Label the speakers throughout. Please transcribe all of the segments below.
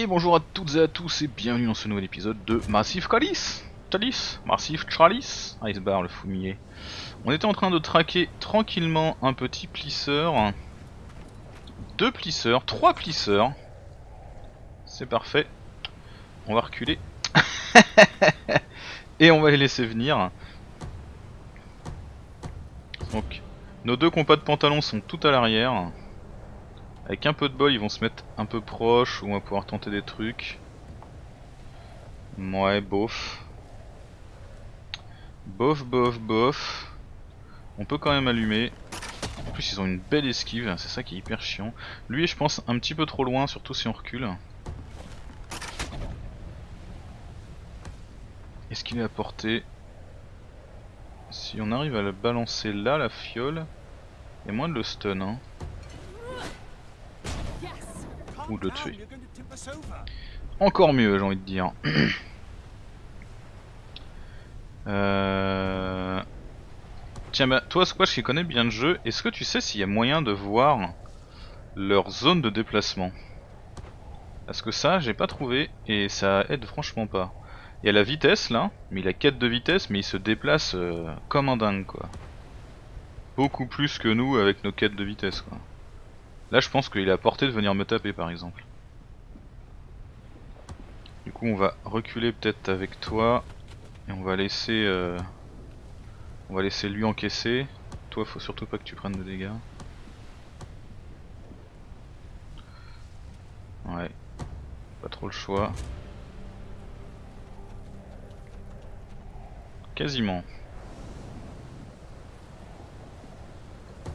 Speaker 1: Et bonjour à toutes et à tous et bienvenue dans ce nouvel épisode de Massif Chalice Chalice Massif Chalice Icebar le fumier. On était en train de traquer tranquillement un petit plisseur. Deux plisseurs, trois plisseurs. C'est parfait. On va reculer. et on va les laisser venir. Donc, nos deux compas de pantalon sont tout à l'arrière. Avec un peu de bol, ils vont se mettre un peu proche, ou on va pouvoir tenter des trucs. Ouais, bof. Bof, bof, bof. On peut quand même allumer. En plus, ils ont une belle esquive, c'est ça qui est hyper chiant. Lui, je pense, un petit peu trop loin, surtout si on recule. Est-ce qu'il est à portée? Si on arrive à le balancer là, la fiole, il y a moins de le stun. Hein. Ou de tuer. Encore mieux, j'ai envie de dire. euh... Tiens, bah, toi, Squash qui connais bien le jeu, est-ce que tu sais s'il y a moyen de voir leur zone de déplacement? Parce que ça, j'ai pas trouvé et ça aide franchement pas. Il y a la vitesse là, mais il a 4 de vitesse, mais il se déplace euh, comme un dingue quoi. Beaucoup plus que nous avec nos quêtes de vitesse quoi. Là je pense qu'il est à portée de venir me taper par exemple. Du coup on va reculer peut-être avec toi et on va laisser euh, on va laisser lui encaisser. Toi faut surtout pas que tu prennes de dégâts. Ouais, pas trop le choix. Quasiment.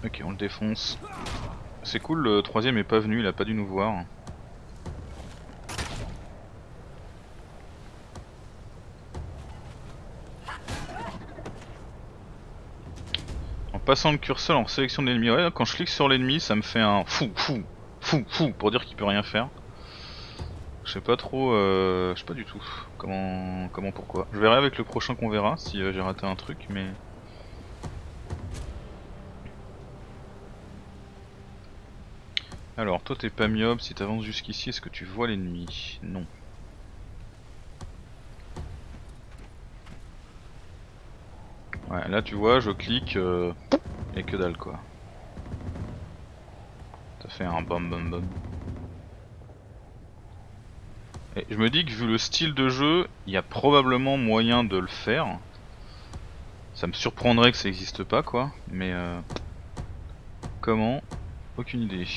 Speaker 1: Ok, on le défonce. C'est cool, le troisième est pas venu, il a pas dû nous voir. En passant le curseur en sélection de l'ennemi, ouais, quand je clique sur l'ennemi, ça me fait un fou, fou, fou, fou, pour dire qu'il peut rien faire. Je sais pas trop, euh, je sais pas du tout comment, comment pourquoi. Je verrai avec le prochain qu'on verra si euh, j'ai raté un truc, mais... Alors, toi t'es pas myope, si t'avances jusqu'ici, est-ce que tu vois l'ennemi? Non. Ouais, là tu vois, je clique, euh, et que dalle quoi. Ça fait un bam bam bam. Et je me dis que vu le style de jeu, il y a probablement moyen de le faire. Ça me surprendrait que ça existe pas quoi, mais euh, comment? Aucune idée.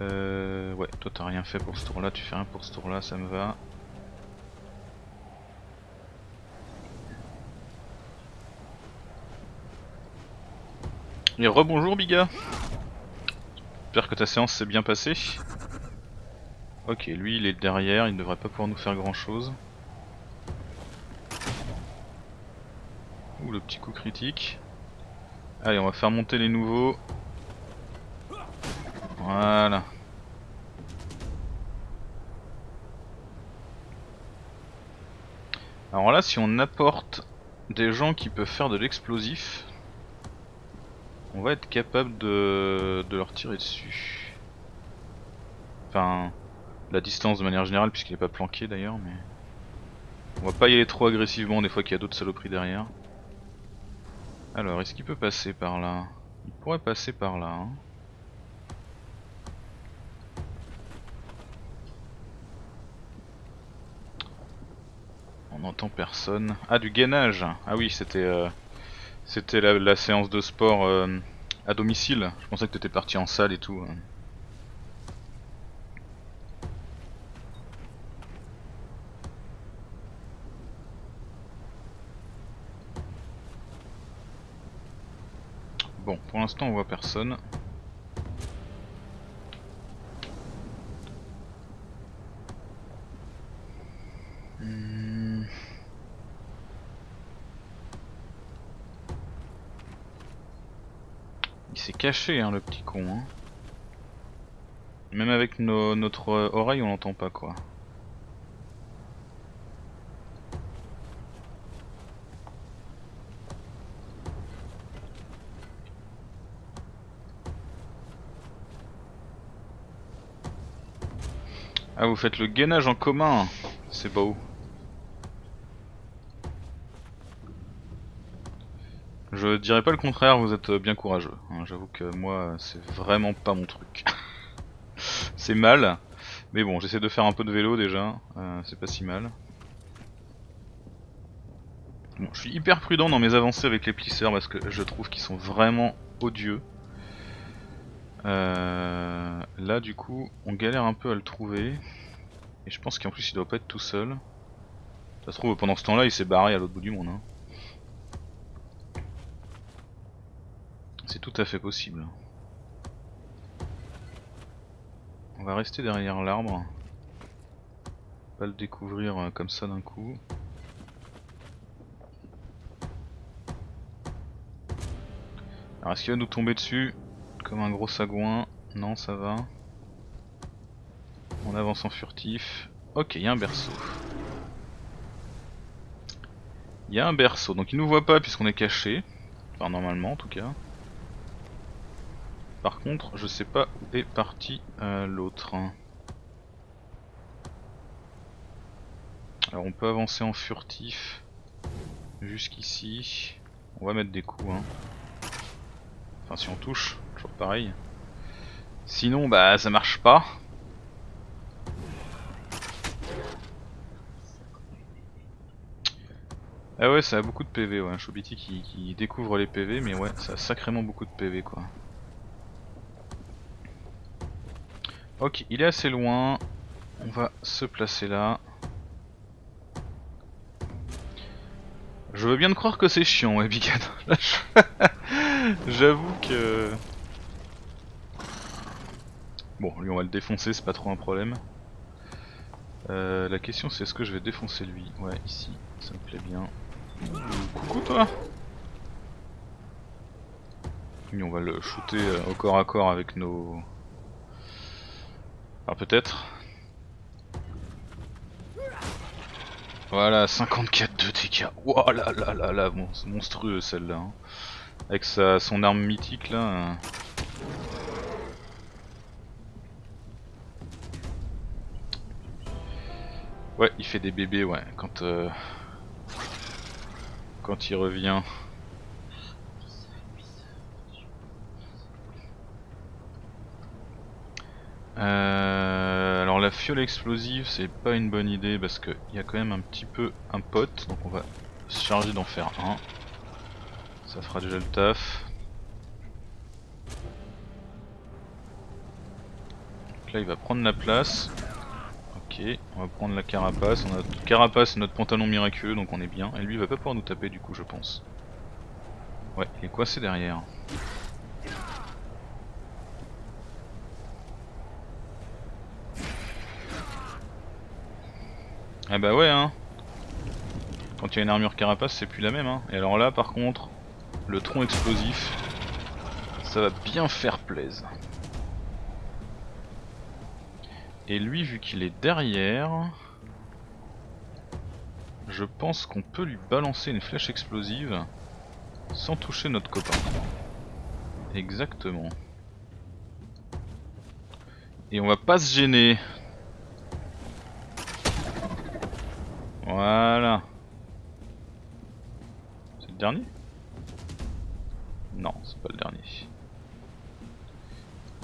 Speaker 1: Euh, ouais, toi t'as rien fait pour ce tour là, tu fais rien pour ce tour là, ça me va. Et rebonjour Biga J'espère que ta séance s'est bien passée. Ok, lui il est derrière, il ne devrait pas pouvoir nous faire grand chose. Ouh, le petit coup critique. Allez, on va faire monter les nouveaux. Voilà. Alors là, si on apporte des gens qui peuvent faire de l'explosif, on va être capable de, leur tirer dessus. Enfin, la distance de manière générale puisqu'il est pas planqué d'ailleurs mais on va pas y aller trop agressivement des fois qu'il y a d'autres saloperies derrière alors est-ce qu'il peut passer par là? Il pourrait passer par là hein. On n'entend personne ah du gainage ah oui c'était euh, la, séance de sport euh, à domicile je pensais que tu étais parti en salle et tout hein. Bon, pour l'instant on voit personne. Caché hein, le petit con. Hein. Même avec notre oreille on l'entend pas quoi. Ah vous faites le gainage en commun C'est beau. Je dirais pas le contraire, vous êtes bien courageux. hein. J'avoue que moi, c'est vraiment pas mon truc. c'est mal, mais bon, j'essaie de faire un peu de vélo déjà, euh, c'est pas si mal. Bon, je suis hyper prudent dans mes avancées avec les plisseurs parce que je trouve qu'ils sont vraiment odieux. Euh, là du coup, on galère un peu à le trouver. Et je pense qu'en plus il doit pas être tout seul. Ça se trouve pendant ce temps-là il s'est barré à l'autre bout du monde. hein. C'est tout à fait possible. On va rester derrière l'arbre. Pas le découvrir euh, comme ça d'un coup. Alors est-ce qu'il va nous tomber dessus comme un gros sagouin? Non ça va. On avance en furtif. Ok, il y a un berceau. Il y a un berceau, donc il nous voit pas puisqu'on est caché. Enfin normalement en tout cas. Par contre, je sais pas où est parti euh, l'autre. Alors on peut avancer en furtif jusqu'ici. On va mettre des coups. Hein. Enfin si on touche, toujours pareil. Sinon bah ça marche pas. Ah ouais ça a beaucoup de PV ouais, Chobiti qui, qui découvre les PV mais ouais ça a sacrément beaucoup de PV quoi. Ok, il est assez loin. On va se placer là. Je veux bien te croire que c'est chiant, ouais, Bigan. J'avoue que... Bon, lui on va le défoncer, c'est pas trop un problème. Euh, la question c'est est-ce que je vais défoncer lui? Ouais, ici, ça me plaît bien. Coucou toi Lui on va le shooter euh, au corps à corps avec nos... Ah peut-être. Voilà, 54 de dégâts. Wow là là là là, monstrueux celle-là. hein. Avec sa, son arme mythique là. euh. Ouais, il fait des bébés, ouais, quand euh, quand il revient. Euh, fiole explosive c'est pas une bonne idée parce qu'il y a quand même un petit peu un pote donc on va se charger d'en faire un. Ça fera déjà le taf. Donc là il va prendre la place. Ok, on va prendre la carapace. On a notre carapace et notre pantalon miraculeux donc on est bien. Et lui il va pas pouvoir nous taper du coup je pense. Ouais, il est coincé derrière. Ah bah ouais hein. Quand il y a une armure carapace c'est plus la même hein. Et alors là par contre Le tronc explosif Ça va bien faire plaise. Et lui vu qu'il est derrière Je pense qu'on peut lui balancer une flèche explosive Sans toucher notre copain. Exactement. Et on va pas se gêner Voilà. C'est le dernier? Non, c'est pas le dernier.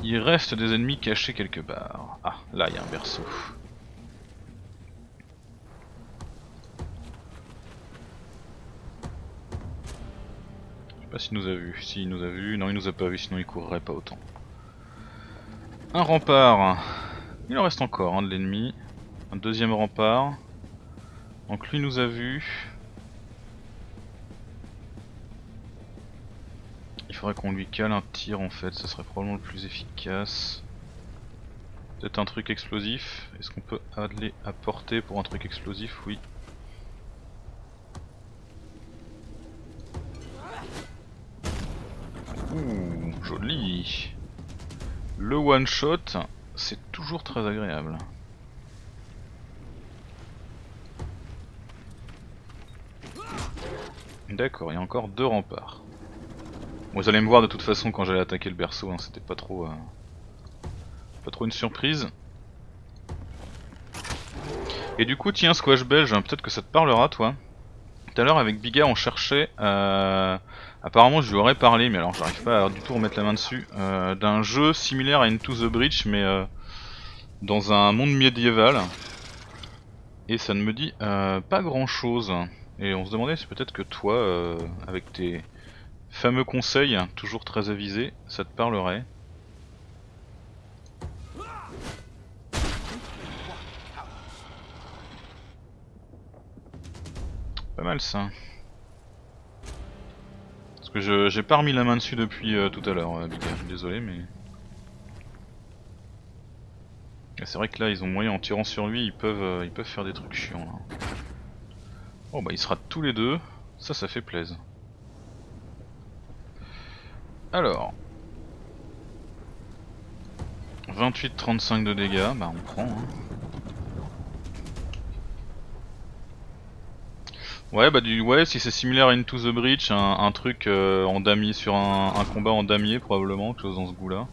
Speaker 1: Il reste des ennemis cachés quelque part. Ah, là il y a un berceau. Je sais pas s'il nous a vu. S'il nous a vu, non il nous a pas vu, sinon il courrait pas autant. Un rempart. Il en reste encore un de l'ennemi. Un deuxième rempart. Donc lui nous a vu. Il faudrait qu'on lui cale un tir en fait, ça serait probablement le plus efficace. Peut-être un truc explosif. Est-ce qu'on peut aller à portée pour un truc explosif? Oui. Ouh, joli. Le one shot, c'est toujours très agréable. D'accord, il y a encore deux remparts. Vous allez me voir de toute façon quand j'allais attaquer le berceau, hein, c'était pas trop, euh, trop une surprise. Et du coup, tiens, squash belge, peut-être que ça te parlera, toi. Tout à l'heure, avec Biga, on cherchait. Euh... Apparemment, je lui aurais parlé, mais alors j'arrive pas du tout remettre la main dessus. Euh, D'un jeu similaire à Into the Breach, mais euh, dans un monde médiéval. Et ça ne me dit pas grand chose. Et on se demandait si peut-être que toi, euh, avec tes fameux conseils, toujours très avisés, ça te parlerait. Pas mal ça. Parce que j'ai pas remis la main dessus depuis euh, tout à l'heure, euh. Désolé, mais. C'est vrai que là, ils ont moyen en tirant sur lui, ils peuvent, euh, ils peuvent faire des trucs chiants. Là. Oh bah, ils se ratent tous les deux. Ça, ça fait plaisir. Alors. 28-35 de dégâts, bah on prend. Hein. Ouais, bah du ouais, si c'est similaire à Into the Breach, un, truc euh, en damier sur un, combat en damier probablement, chose dans ce goût-là.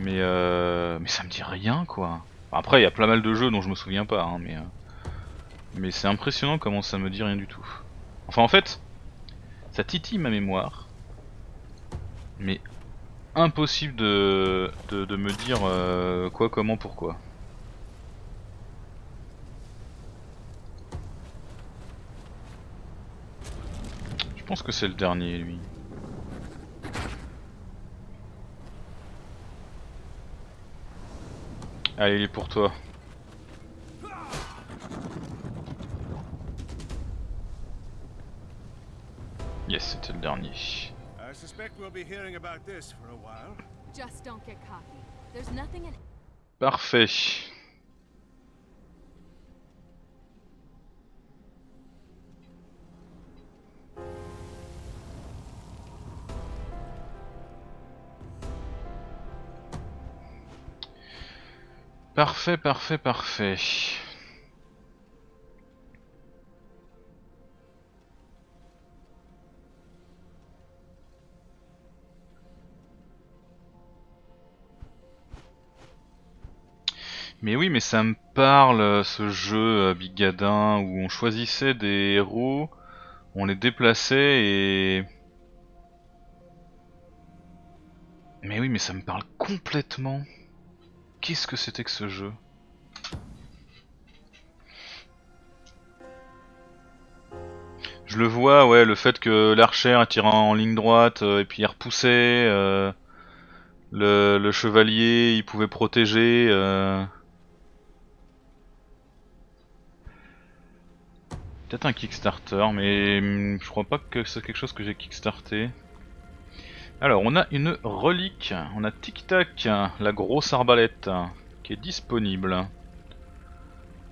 Speaker 1: Mais euh, mais ça me dit rien quoi. Après, il y a plein mal de jeux dont je me souviens pas, hein, mais euh, mais c'est impressionnant comment ça me dit rien du tout. Enfin en fait, ça titille ma mémoire, mais impossible de me dire euh, quoi, comment, pourquoi. Je pense que c'est le dernier lui. Allez, il est pour toi.
Speaker 2: I suspect we'll be hearing about this for a while.
Speaker 3: Just don't get cocky. There's nothing in
Speaker 1: Parfait. Parfait, parfait, parfait. Mais oui, mais ça me parle euh, ce jeu euh, Big Gadin où on choisissait des héros, on les déplaçait et. Mais oui, mais ça me parle complètement. Qu'est-ce que c'était que ce jeu? Je le vois, ouais, le fait que l'archer tire en ligne droite euh, et puis il repoussait. euh, le, chevalier, il pouvait protéger. euh, Peut-être un Kickstarter, mais hum, je crois pas que c'est quelque chose que j'ai kickstarté. Alors, on a une relique, on a Tic Tac, la grosse arbalète, qui est disponible.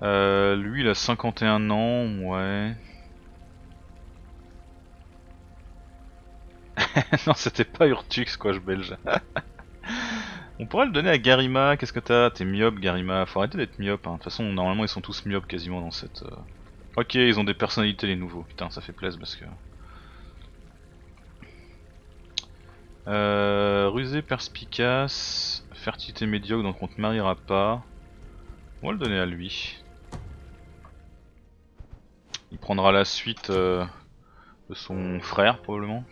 Speaker 1: Euh, lui, il a 51 ans, ouais. non, c'était pas Urtux, quoi, je belge. on pourrait le donner à Garima, qu'est-ce que t'as? T'es myope, Garima, faut arrêter d'être myope. hein. De toute façon, normalement, ils sont tous myopes quasiment dans cette... euh, Ok, ils ont des personnalités les nouveaux. Putain, ça fait plaisir parce que. Euh, rusé, perspicace, fertilité médiocre, donc on te mariera pas. On va le donner à lui. Il prendra la suite euh, de son frère probablement.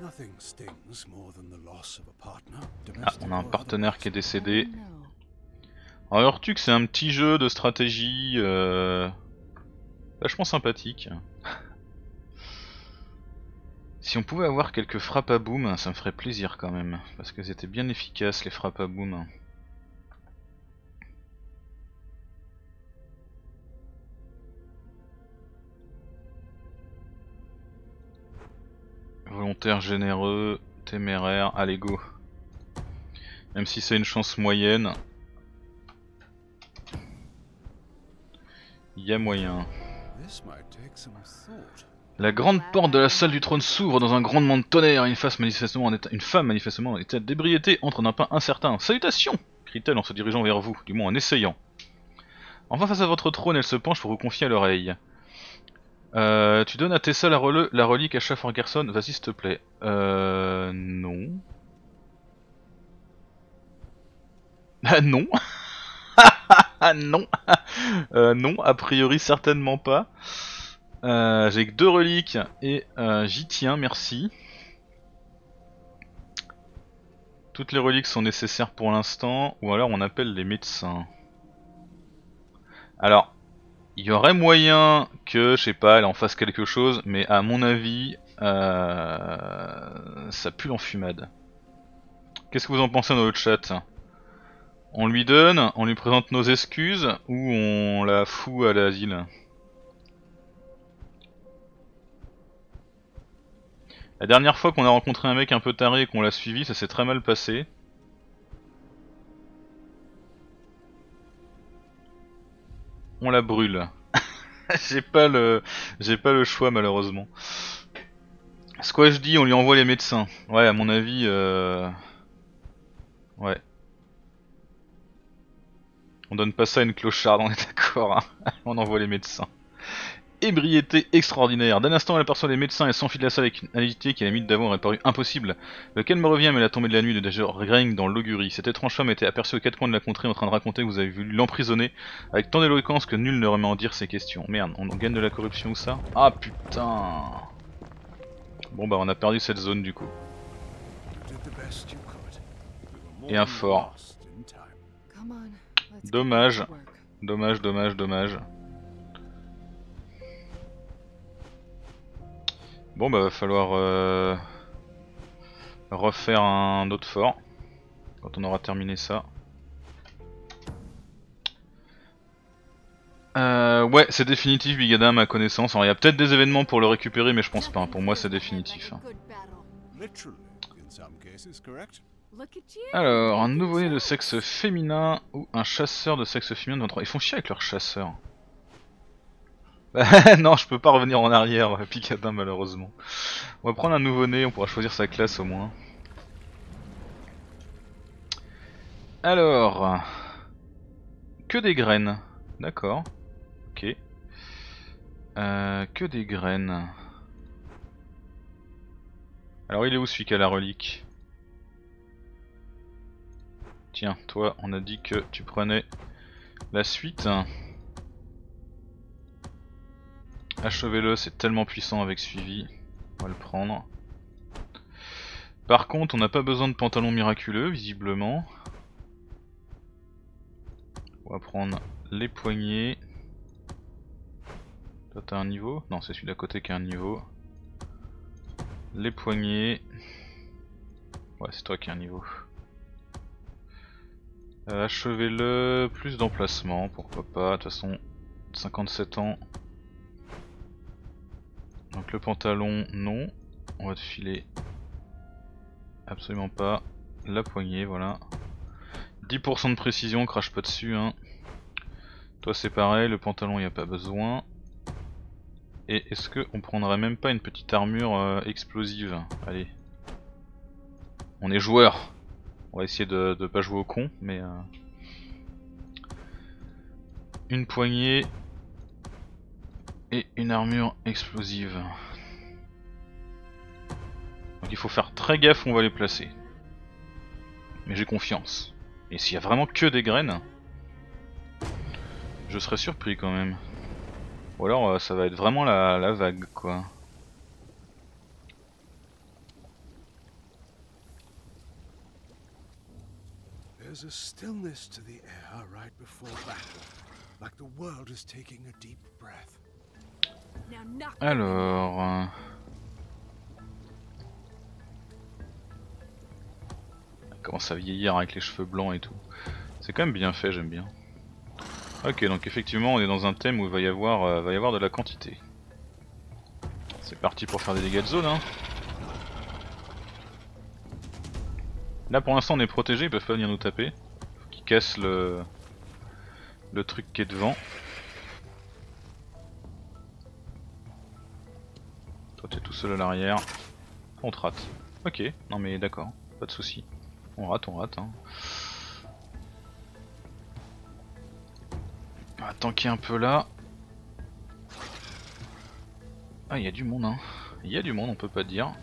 Speaker 2: Nothing stings more than the loss of a partner.
Speaker 1: Ah, on a un partenaire qui est décédé. Alors Urtuk c'est un petit jeu de stratégie euh, vachement sympathique. si on pouvait avoir quelques frappes à boom, ça me ferait plaisir quand même, parce qu'elles étaient bien efficaces les frappes à boom. Volontaire généreux, téméraire, allez go. Même si c'est une chance moyenne, il y a moyen. La grande porte de la salle du trône s'ouvre dans un grondement de tonnerre. Une, face manifestement en état- une femme manifestement en état d'ébriété entre d'un pas incertain. Salutations crie-t-elle en se dirigeant vers vous, du moins en essayant. Enfin face à votre trône, elle se penche pour vous confier à l'oreille. Euh, tu donnes à Tessa la, rele- la relique à Schaffer-Gerson, vas-y s'il te plaît. Euh... Non. Ah non Ah non Euh, Non, a priori certainement pas. Euh, J'ai que deux reliques et euh, j'y tiens, merci. Toutes les reliques sont nécessaires pour l'instant, ou alors on appelle les médecins. Alors, il y aurait moyen que, je sais pas, elle en fasse quelque chose, mais à mon avis, ça pue l'enfumade. Qu'est-ce que vous en pensez dans le chat? On lui donne, on lui présente nos excuses, ou on la fout à l'asile La dernière fois qu'on a rencontré un mec un peu taré et qu'on l'a suivi, ça s'est très mal passé. On la brûle. j'ai pas le, j'ai pas le choix malheureusement. Je dis, on lui envoie les médecins. Ouais, à mon avis, euh... ouais. On donne pas ça à une clocharde, on est d'accord. Hein on envoie les médecins. Ébriété extraordinaire. D'un instant, elle aperçoit les médecins et s'enfuit de la salle avec une agilité qui à la limite d'avant aurait paru impossible. Lequel me revient, mais la tombée de la nuit de Dajor règne dans l'augurie. Cette étrange femme était aperçue aux quatre coins de la contrée en train de raconter que vous avez voulu l'emprisonner avec tant d'éloquence que nul ne remet en dire ses questions. Merde, on gagne de la corruption ou ça? Ah putain Bon bah on a perdu cette zone du coup. Et un fort. Dommage. Dommage, dommage, dommage. Bon bah va falloir euh, refaire un autre fort quand on aura terminé ça. Euh, ouais, c'est définitif Bigada à ma connaissance. Alors il y a peut-être des événements pour le récupérer mais je pense pas. Pour moi c'est définitif.
Speaker 3: Like
Speaker 1: Alors, un nouveau-né de sexe féminin ou un chasseur de sexe féminin de 23. Ils font chier avec leur chasseur. Non, je peux pas revenir en arrière, Picadin, malheureusement. On va prendre un nouveau-né, on pourra choisir sa classe au moins. Alors... Que des graines. D'accord. Ok. Euh, que des graines. Alors il est où celui qui a la relique? Tiens, toi, on a dit que tu prenais la suite. Achevez-le, c'est tellement puissant avec suivi. On va le prendre. Par contre, on n'a pas besoin de pantalon miraculeux, visiblement. On va prendre les poignets. Toi, t'as un niveau? Non, c'est celui d'à côté qui a un niveau. Les poignets. Ouais, c'est toi qui as un niveau. Euh, Achevez-le, plus d'emplacement, pourquoi pas, de toute façon 57 ans. Donc le pantalon, non. On va te filer absolument pas. La poignée, voilà. 10% de précision, crache pas dessus. Hein. Toi c'est pareil, le pantalon il a pas besoin. Et est-ce que on prendrait même pas une petite armure euh, explosive? Allez. On est joueur. On va essayer de, pas jouer au con, mais... euh, Une poignée... Et une armure explosive. Donc il faut faire très gaffe où on va les placer. Mais j'ai confiance. Et s'il y a vraiment que des graines... Je serais surpris quand même. Ou alors euh, ça va être vraiment la vague quoi.
Speaker 2: There's a stillness to the air right before battle, like the world is taking a deep breath.
Speaker 1: Alors... euh, Elle commence à vieillir avec les cheveux blancs et tout. C'est quand même bien fait, j'aime bien. Ok, donc effectivement on est dans un thème où il va y avoir, euh, va y avoir de la quantité. C'est parti pour faire des dégâts de zone hein. Là pour l'instant on est protégé, ils peuvent pas venir nous taper. Faut qu'ils cassent le... le truc qui est devant. Toi t'es tout seul à l'arrière. On te rate. Ok, non mais d'accord, pas de souci. On rate, on rate. Hein. On va tanker un peu là. Ah, il y a du monde, hein. Il y a du monde, on peut pas dire.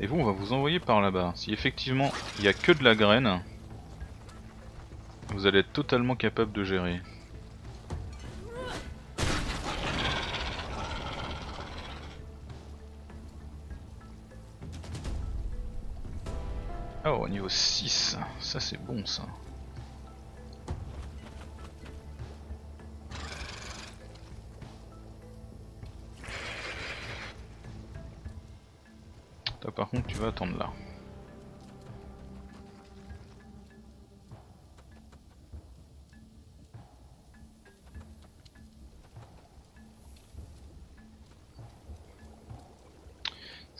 Speaker 1: Et vous, on va vous envoyer par là-bas. Si effectivement il y a que de la graine, vous allez être totalement capable de gérer. Oh, au niveau 6, ça c'est bon ça. Attendre là.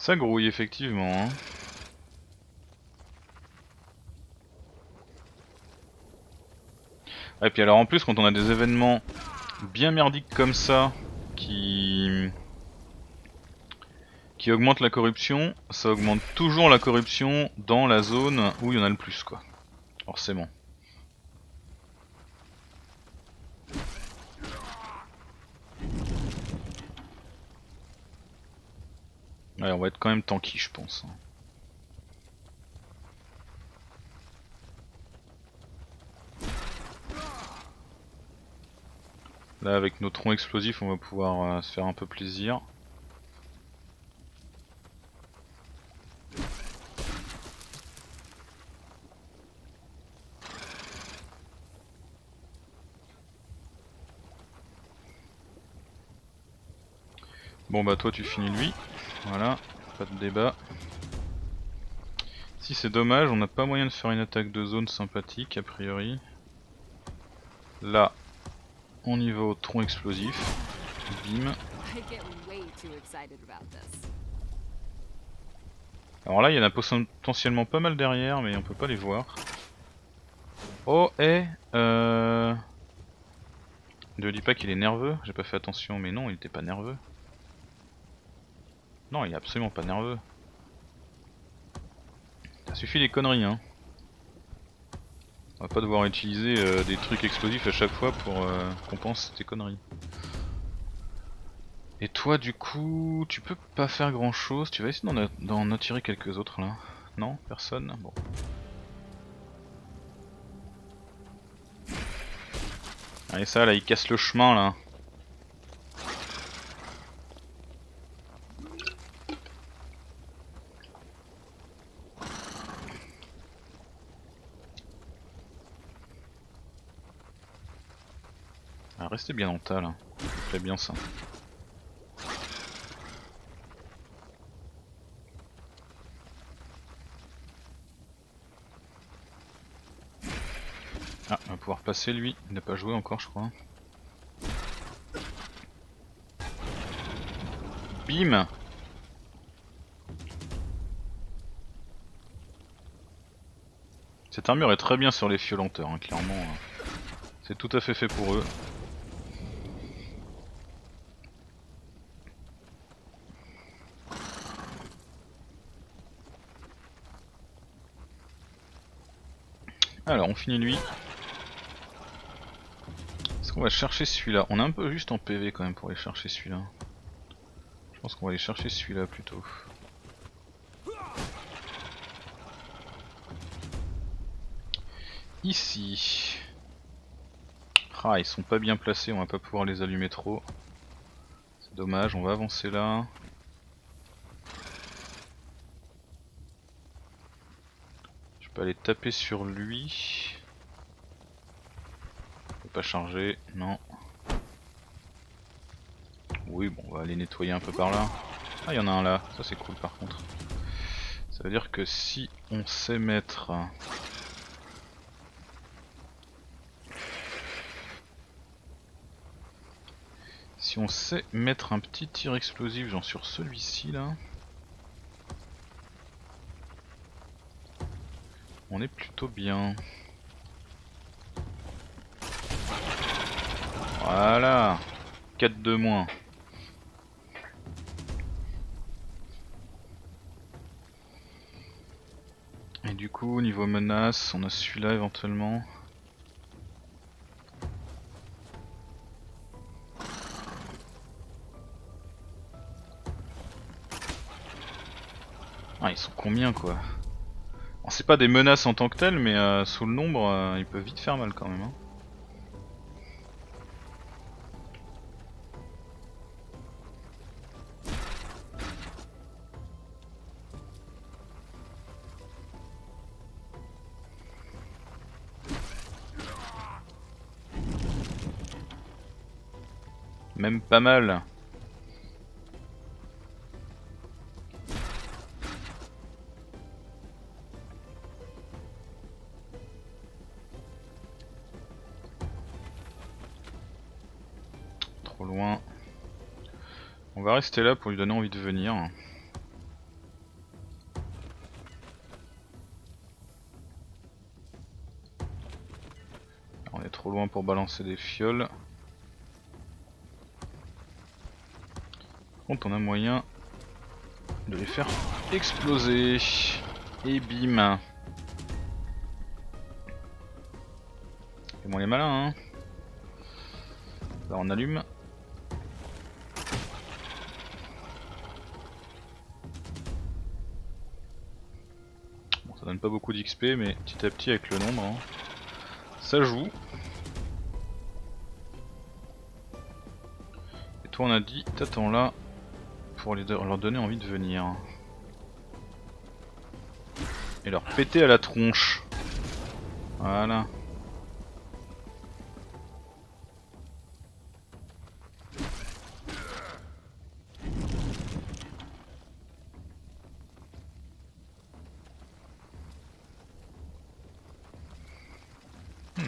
Speaker 1: Ça grouille effectivement. Hein. Et puis alors en plus quand on a des événements bien merdiques comme ça qui qui augmentent la corruption, ça augmente toujours la corruption dans la zone où il y en a le plus quoi. Forcément. Ouais, on va être quand même tanky je pense. hein. Là avec nos troncs explosifs on va pouvoir euh, se faire un peu plaisir. Bon bah toi tu finis lui, voilà, pas de débat. Si c'est dommage, on n'a pas moyen de faire une attaque de zone sympathique a priori. Là, on y va au tronc explosif. Bim. Alors là, il y en a potentiellement pas mal derrière, mais on peut pas les voir. Oh, et euh... Ne dis pas qu'il est nerveux, j'ai pas fait attention, mais non, il était pas nerveux. Non, il est absolument pas nerveux. Ça suffit les conneries, hein. On va pas devoir utiliser euh, des trucs explosifs à chaque fois pour euh, qu'on pense tes conneries. Et toi du coup, tu peux pas faire grand chose, tu vas essayer d'en- d'en attirer quelques autres là. Non Personne Bon. Allez ça là, il casse le chemin là. Restez bien le tas là. Très bien ça. Ah, on va pouvoir passer lui, il n'a pas joué encore je crois. Bim Cette armure est très bien sur les violenteurs, hein, clairement. hein. C'est tout à fait fait pour eux. On finit lui. Est-ce qu'on va chercher celui-là? On est un peu juste en PV quand même pour aller chercher celui-là. Je pense qu'on va aller chercher celui-là plutôt. Ici. Ah ils sont pas bien placés, on va pas pouvoir les allumer trop. C'est dommage, on va avancer là. Peux aller taper sur lui. Faut pas charger, non. Oui, bon, on va aller nettoyer un peu par là. Ah, il y en a un là, ça c'est cool par contre. Ça veut dire que si on sait mettre. Si on sait mettre un petit tir explosif, genre sur celui-ci là. On est plutôt bien. Voilà 4 de moins. Et du coup, niveau menace, on a celui-là éventuellement. Ah, ils sont combien quoi? C'est pas des menaces en tant que telles, mais euh, sous le nombre, euh, ils peuvent vite faire mal quand même. hein. Même pas mal. Va rester là pour lui donner envie de venir. On est trop loin pour balancer des fioles. Par contre, on a moyen de les faire exploser. Et bim. C'est moins les malins, hein. Là, on allume. Pas beaucoup d'XP, mais petit à petit avec le nombre, hein, ça joue. Et toi, on a dit, t'attends là pour leur donner envie de venir. Et leur péter à la tronche. Voilà. Ils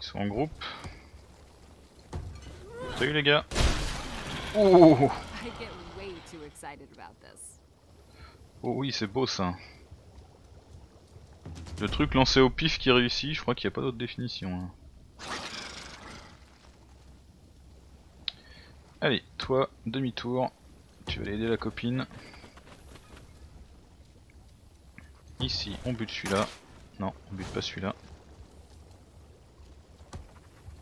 Speaker 1: sont en groupe. Salut les gars. Oh, oh oui, c'est beau ça. Le truc lancé au pif qui réussit, je crois qu'il n'y a pas d'autre définition. hein. Allez, toi, demi-tour. Tu vas aller aider la copine. Ici, on bute celui-là. Non, on bute pas celui-là.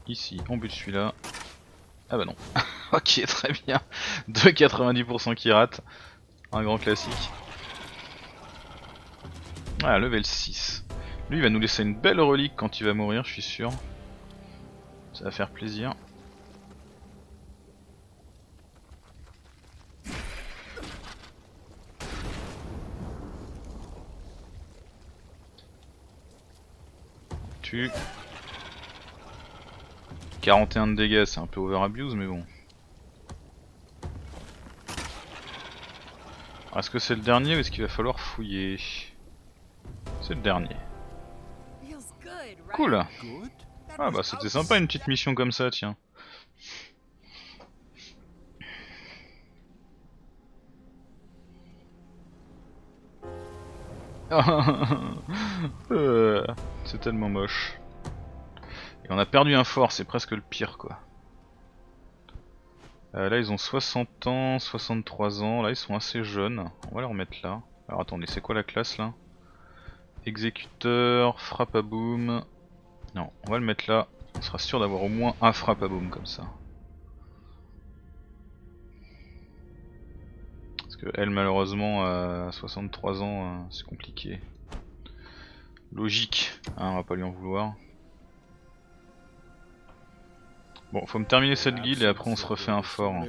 Speaker 1: Ici, on bute celui-là. Ah bah non. ok, très bien. 2,90% qui rate. Un grand classique. Ah, level 6. Lui, il va nous laisser une belle relique quand il va mourir, je suis sûr. Ça va faire plaisir. Tu. 41 de dégâts, c'est un peu over abuse, mais bon. Alors, Est-ce que c'est le dernier ou est-ce qu'il va falloir fouiller? C'est le dernier. Cool Ah bah c'était sympa une petite mission comme ça, tiens. Euh, c'est tellement moche. On a perdu un fort, c'est presque le pire quoi. Euh, là ils ont 60 ans, 63 ans, là ils sont assez jeunes. On va les remettre là. Alors attendez, c'est quoi la classe là? Exécuteur, frappe à boom. Non, on va le mettre là. On sera sûr d'avoir au moins un frappe à boom comme ça. Parce que elle malheureusement à 63 ans euh, c'est compliqué. Logique, hein, on va pas lui en vouloir. Bon, faut me terminer cette guilde et après on se refait un fort. hein.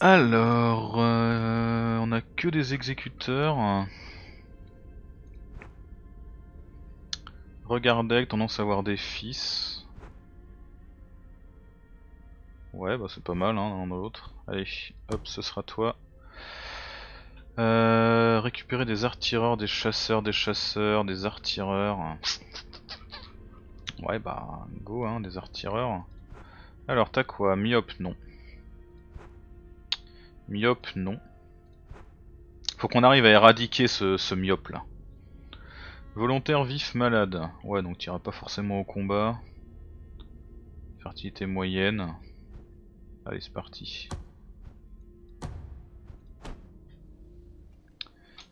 Speaker 1: Alors, euh, on a que des exécuteurs. Regardez, tendance à avoir des fils. Ouais, bah c'est pas mal, hein, l'un dans l'autre. Allez, hop, ce sera toi. Euh, récupérer des artireurs, des chasseurs, des chasseurs, des artireurs. Ouais, bah, go, hein, des artireurs. Alors, t'as quoi? Myope, non. Myope, non. Faut qu'on arrive à éradiquer ce, ce myope là. Volontaire vif malade. Ouais, donc t'iras pas forcément au combat. Fertilité moyenne. Allez, c'est parti.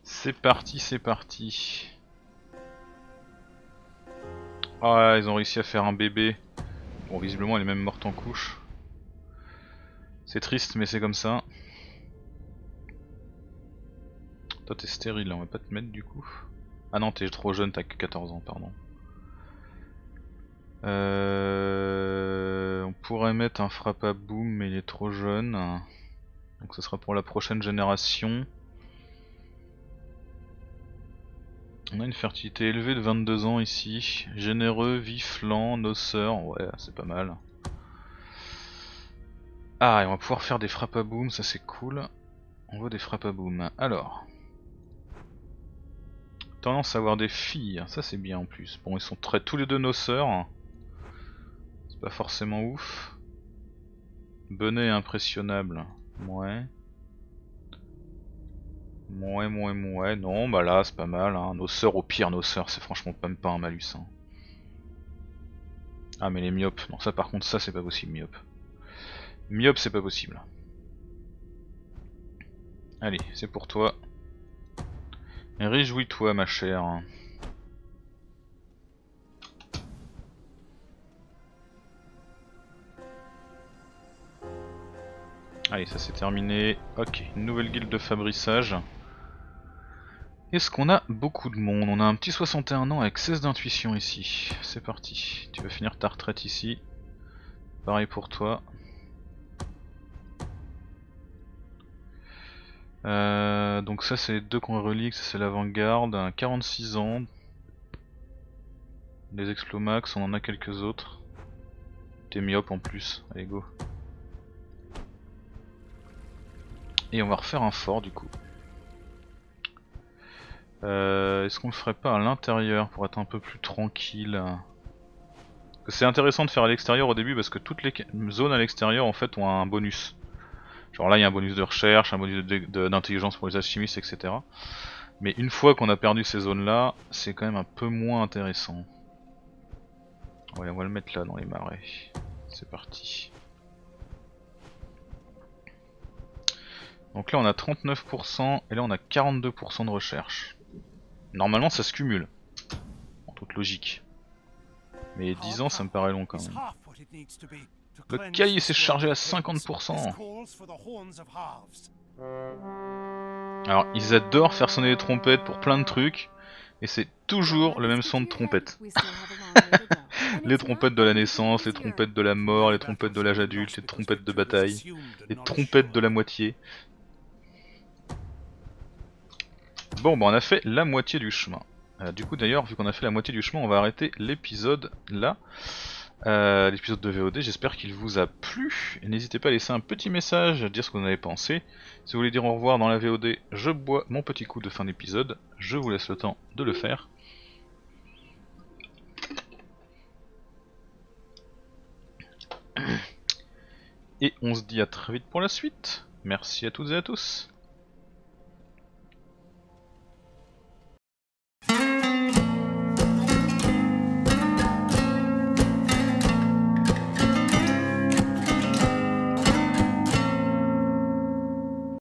Speaker 1: C'est parti, c'est parti. Ah, ils ont réussi à faire un bébé. Bon, visiblement, elle est même morte en couche. C'est triste, mais c'est comme ça. Toi, t'es stérile, on va pas te mettre du coup. Ah non, t'es trop jeune, t'as que 14 ans, pardon. Euh... On pourrait mettre un frappe à boom, mais il est trop jeune. Donc ce sera pour la prochaine génération. On a une fertilité élevée de 22 ans ici. Généreux, vif, lent, noceur. Ouais, c'est pas mal. Ah, et on va pouvoir faire des frappes à boom, ça c'est cool. On veut des frappes à boom. Alors. Tendance à avoir des filles, ça c'est bien en plus. Bon, ils sont très tous les deux noceurs. C'est pas forcément ouf. Bonnet impressionnable. Ouais. Ouais, ouais, ouais. Non, bah là, c'est pas mal. Hein. Nos sœurs, au pire, nos sœurs, c'est franchement même pas un malus. Hein. Ah, mais les myopes. Non, ça par contre, ça c'est pas possible, myope. Myope, c'est pas possible. Allez, c'est pour toi. Réjouis-toi, ma chère. Allez, ça c'est terminé. Ok, nouvelle guilde de fabrissage. Est-ce qu'on a beaucoup de monde? On a un petit 61 ans avec 16 d'intuition ici. C'est parti. Tu vas finir ta retraite ici. Pareil pour toi. Euh, donc ça c'est deux qu'on relique, ça c'est l'avant-garde, 46 ans. Les explomax, on en a quelques autres. T'es myope en plus, allez go. Et on va refaire un fort du coup. Euh, est-ce qu'on le ferait pas à l'intérieur pour être un peu plus tranquille C'est intéressant de faire à l'extérieur au début parce que toutes les zones à l'extérieur en fait ont un bonus. Genre là il y a un bonus de recherche, un bonus d'intelligence pour les alchimistes, etc. Mais une fois qu'on a perdu ces zones là, c'est quand même un peu moins intéressant. Ouais on va le mettre là dans les marais. C'est parti. Donc là on a 39% et là on a 42% de recherche. Normalement ça se cumule. En toute logique. Mais 10 ans ça me paraît long quand même. Le cahier s'est chargé à 50%. Alors ils adorent faire sonner les trompettes pour plein de trucs. Et c'est toujours le même son de trompette. les trompettes de la naissance, les trompettes de la mort, les trompettes de l'âge adulte, les trompettes de bataille, les trompettes de la moitié. Bon, bah on a fait la moitié du chemin. Euh, du coup d'ailleurs, vu qu'on a fait la moitié du chemin, on va arrêter l'épisode là. Euh, l'épisode de VOD, j'espère qu'il vous a plu. N'hésitez pas à laisser un petit message, à dire ce que vous en avez pensé. Si vous voulez dire au revoir dans la VOD, je bois mon petit coup de fin d'épisode. Je vous laisse le temps de le faire. Et on se dit à très vite pour la suite. Merci à toutes et à tous.